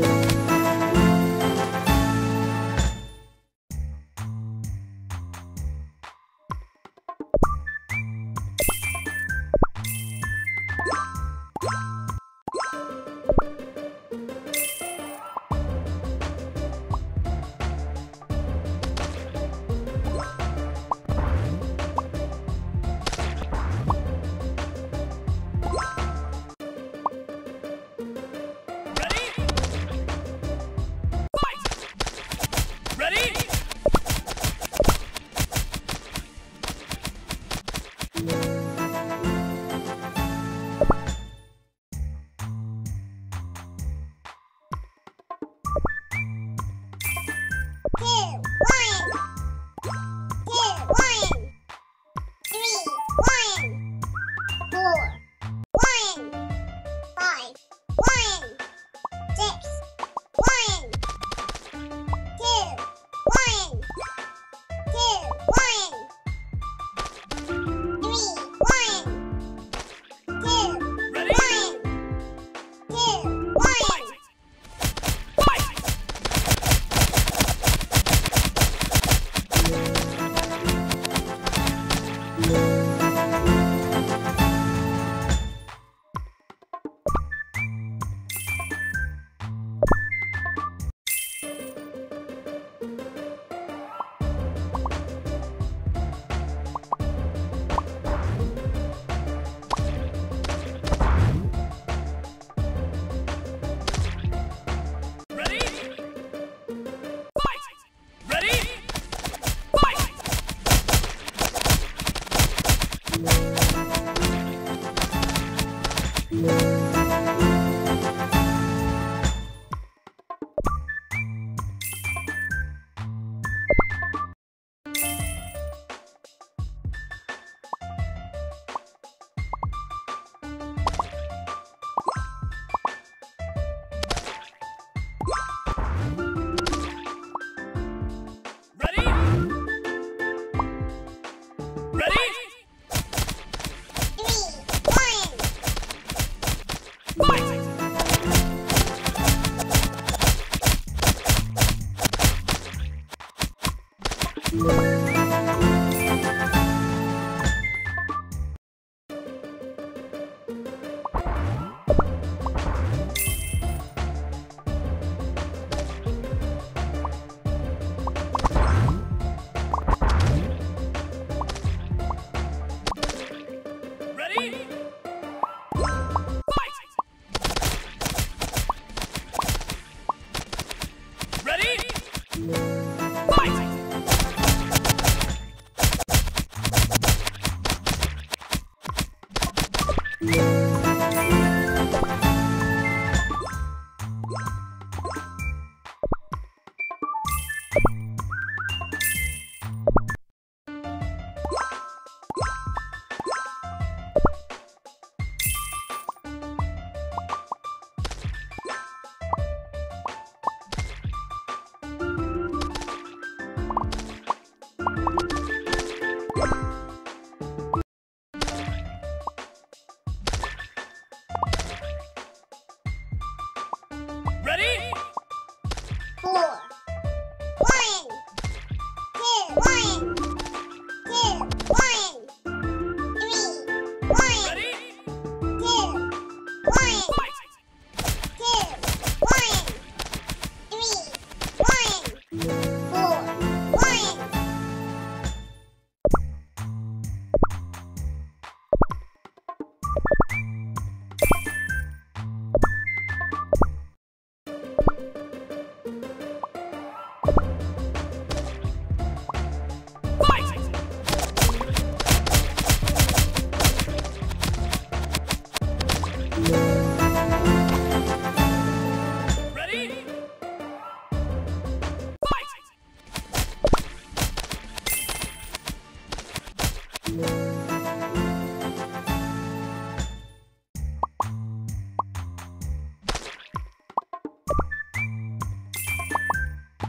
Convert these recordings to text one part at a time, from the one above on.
Bye.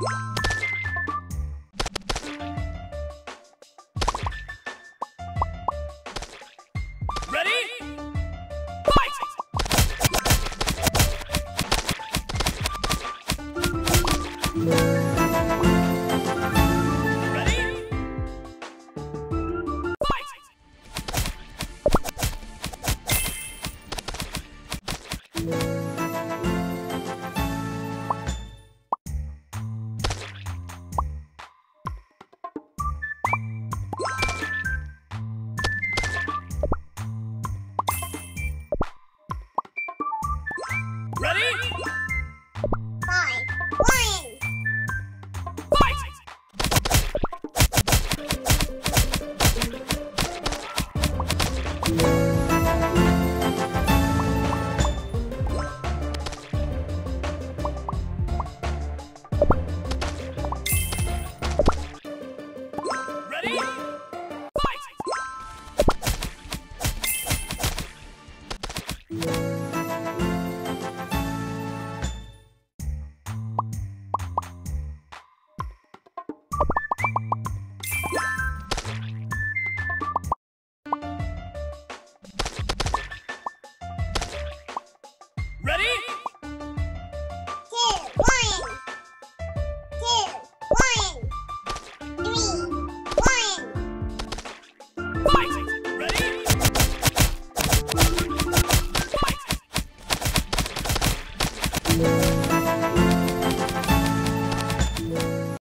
Yeah.